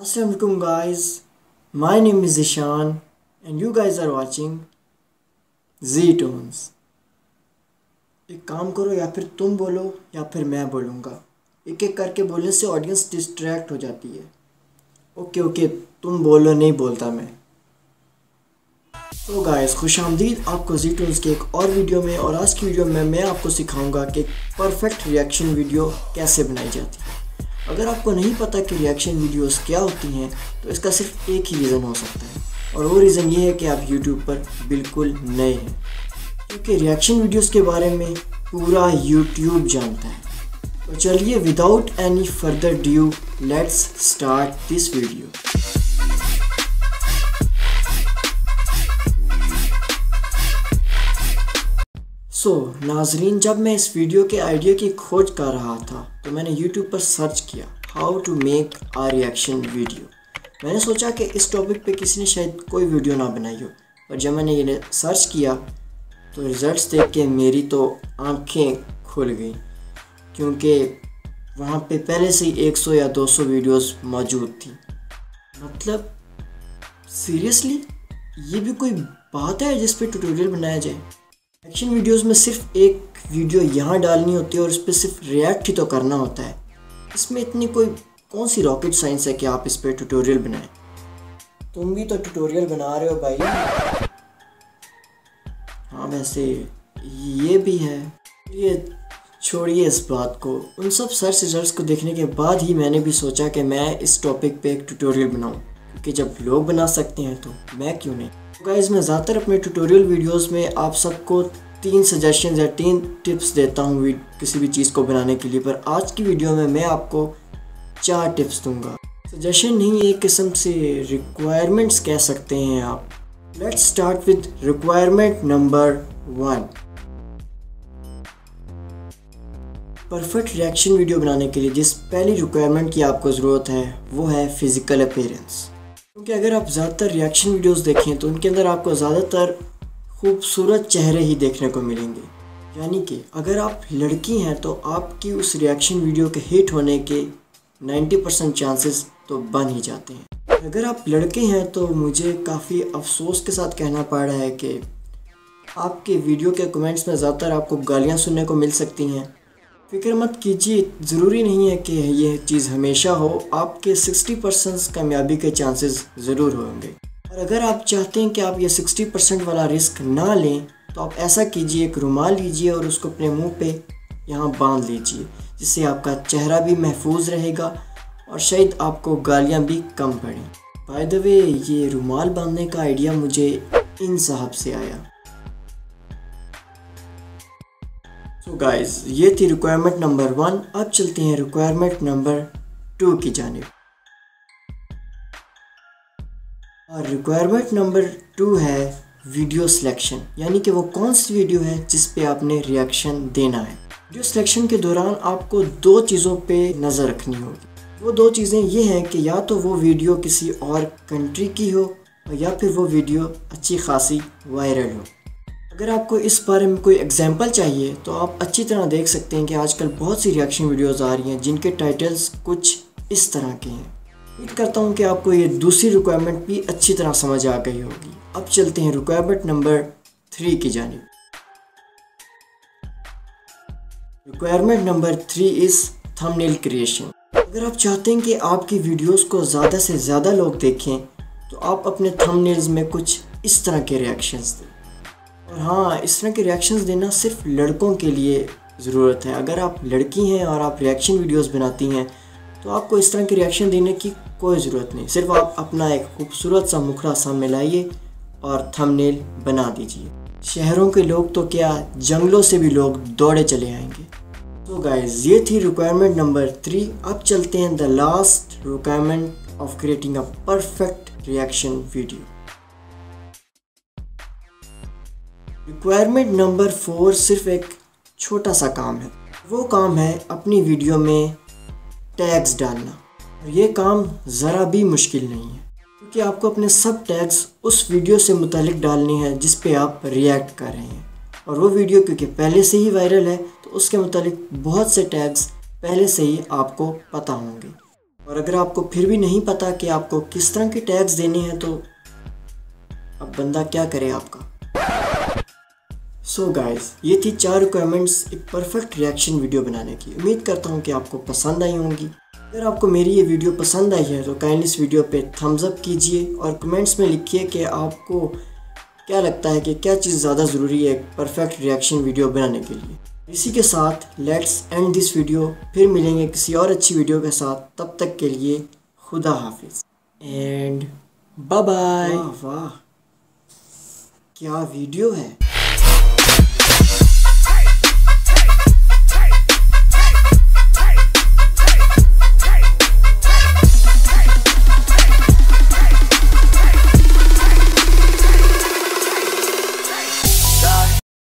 Assalamualaikum guys, my name is Ishan and you guys are watching Z Tones. एक काम करो या फिर तुम बोलो या फिर मैं बोलूँगा। एक एक करके बोलने से ऑडियंस डिस्ट्रैक्ट हो जाती है। ओके ओके तुम बोलो नहीं बोलता मैं। तो गाइस खुश आमदीद आपको जी टूल्स के एक और वीडियो में और आज की वीडियो में मैं आपको सिखाऊँगा कि परफेक्ट रिएक्शन वीडियो कैसे बनाई जाती है। अगर आपको नहीं पता कि रिएक्शन वीडियोस क्या होती हैं तो इसका सिर्फ़ एक ही रीज़न हो सकता है। और वो रीज़न ये है कि आप यूट्यूब पर बिल्कुल नए हैं। क्योंकि रिएक्शन वीडियोस के बारे में पूरा यूट्यूब जानता है। तो चलिए without any further due let's start this video so so, नाजरीन जब मैं इस वीडियो के आइडिया की खोज कर रहा था तो मैंने यूट्यूब पर सर्च किया how to make a reaction video मैंने सोचा कि इस टॉपिक पे किसी ने शायद कोई वीडियो ना बनाई हो पर जब मैंने ये सर्च किया तो रिज़ल्ट्स देख के मेरी तो आँखें खुल गई क्योंकि वहाँ पे पहले से ही 100 या 200 वीडियोस मौजूद थी। मतलब सीरियसली ये भी कोई बात है जिस पे ट्यूटोरियल बनाया जाए? एक्शन वीडियोस में सिर्फ़ एक वीडियो यहाँ डालनी होती है और इस पर सिर्फ़ रिएक्ट ही तो करना होता है। इसमें इतनी कोई, कौन सी रॉकेट साइंस है कि आप इस पर ट्यूटोरियल बनाएँ? तुम भी तो ट्यूटोरियल बना रहे हो भाई। हाँ वैसे ये भी है। ये छोड़िए इस बात को। उन सब सर्च रिज़ल्ट को देखने के बाद ही मैंने भी सोचा कि मैं इस टॉपिक पे एक ट्यूटोरियल बनाऊँ, क्योंकि जब लोग बना सकते हैं तो मैं क्यों नहीं? तो गाइज़ मैं ज़्यादातर अपने ट्यूटोरियल वीडियोस में आप सबको तीन सजेशन या तीन टिप्स देता हूँ किसी भी चीज़ को बनाने के लिए, पर आज की वीडियो में मैं आपको चार टिप्स दूँगा। सजेशन नहीं, एक किस्म से रिक्वायरमेंट्स कह सकते हैं आप। Let's start with requirement number one perfect reaction video बनाने के लिए जिस पहली रिक्वायरमेंट की आपको ज़रूरत है, वो है फ़िज़िकल अपेयरेंस क्योंकि अगर आप ज़्यादातर रिएक्शन वीडियोस देखें तो उनके अंदर आपको ज़्यादातर खूबसूरत चेहरे ही देखने को मिलेंगे। यानी कि अगर आप लड़की हैं तो आपकी उस रिएक्शन वीडियो के हिट होने के 90 परसेंट चांसेस तो बन ही जाते हैं। अगर आप लड़के हैं तो मुझे काफ़ी अफसोस के साथ कहना पड़ रहा है कि आपके वीडियो के कमेंट्स में ज़्यादातर आपको गालियाँ सुनने को मिल सकती हैं। फ़िक्र मत कीजिए, ज़रूरी नहीं है कि यह चीज़ हमेशा हो। आपके 60 परसेंट कामयाबी के चांसेस ज़रूर होंगे। और अगर आप चाहते हैं कि आप ये 60 परसेंट वाला रिस्क ना लें तो आप ऐसा कीजिए, एक रुमाल लीजिए और उसको अपने मुँह पे यहाँ बाँध लीजिए, जिससे आपका चेहरा भी महफूज रहेगा और शायद आपको गालियाँ भी कम पड़ें। बाय द वे ये रुमाल बांधने का आइडिया मुझे इन साहब से आया। So गाइस ये थी रिक्वायरमेंट नंबर वन अब चलते हैं रिक्वायरमेंट नंबर टू की जानब। और रिक्वायरमेंट नंबर टू है वीडियो सिलेक्शन यानी कि वो कौन सी वीडियो है जिस पे आपने रिएक्शन देना है। वीडियो सिलेक्शन के दौरान आपको दो चीज़ों पे नज़र रखनी होगी। वो दो चीज़ें ये हैं कि या तो वो वीडियो किसी और कंट्री की हो, या फिर वो वीडियो अच्छी खासी वायरल हो। अगर आपको इस बारे में कोई एग्जांपल चाहिए तो आप अच्छी तरह देख सकते हैं कि आजकल बहुत सी रिएक्शन वीडियोस आ रही हैं, जिनके टाइटल्स कुछ इस तरह के हैं। उम्मीद करता हूँ कि आपको ये दूसरी रिक्वायरमेंट भी अच्छी तरह समझ आ गई होगी। अब चलते हैं रिक्वायरमेंट नंबर थ्री की जानब। Requirement number three is thumbnail creation अगर आप चाहते हैं कि आपकी वीडियोस को ज़्यादा से ज़्यादा लोग देखें तो आप अपने थंबनेल्स में कुछ इस तरह के रिएक्शंस दें। और हाँ इस तरह के रिएक्शंस देना सिर्फ़ लड़कों के लिए ज़रूरत है। अगर आप लड़की हैं और आप रिएक्शन वीडियोस बनाती हैं तो आपको इस तरह के रिएक्शन देने की कोई ज़रूरत नहीं। सिर्फ़ आप अपना एक खूबसूरत सा मुखड़ा सामने लाइए और थंबनेल बना दीजिए। शहरों के लोग तो क्या, जंगलों से भी लोग दौड़े चले आएँगे। तो गाइज़ ये थी रिक्वायरमेंट नंबर थ्री अब चलते हैं the last requirement of creating a perfect reaction video requirement number four सिर्फ़ एक छोटा सा काम है। वो काम है अपनी वीडियो में टैग्स डालना। और ये काम ज़रा भी मुश्किल नहीं है, क्योंकि आपको अपने सब टैग्स उस वीडियो से मुतलिक डालने हैं जिस पे आप रिएक्ट कर रहे हैं। और वो वीडियो क्योंकि पहले से ही वायरल है तो उसके मुतलिक बहुत से टैग्स पहले से ही आपको पता होंगे। और अगर आपको फिर भी नहीं पता कि आपको किस तरह के टैग्स देने हैं तो अब बंदा क्या करे आपका? सो so गाइस ये थी चार रिक्वायरमेंट्स एक परफेक्ट रिएक्शन वीडियो बनाने की। उम्मीद करता हूँ कि आपको पसंद आई होंगी। अगर आपको मेरी ये वीडियो पसंद आई है तो काइंडली इस वीडियो पे थम्स अप कीजिए और कमेंट्स में लिखिए कि आपको क्या लगता है कि क्या चीज़ ज़्यादा ज़रूरी है एक परफेक्ट रिएक्शन वीडियो बनाने के लिए। इसी के साथ लेट्स एंड दिस वीडियो फिर मिलेंगे किसी और अच्छी वीडियो के साथ। तब तक के लिए खुदा हाफिज। एंड बाय बाय वाह। क्या वीडियो है?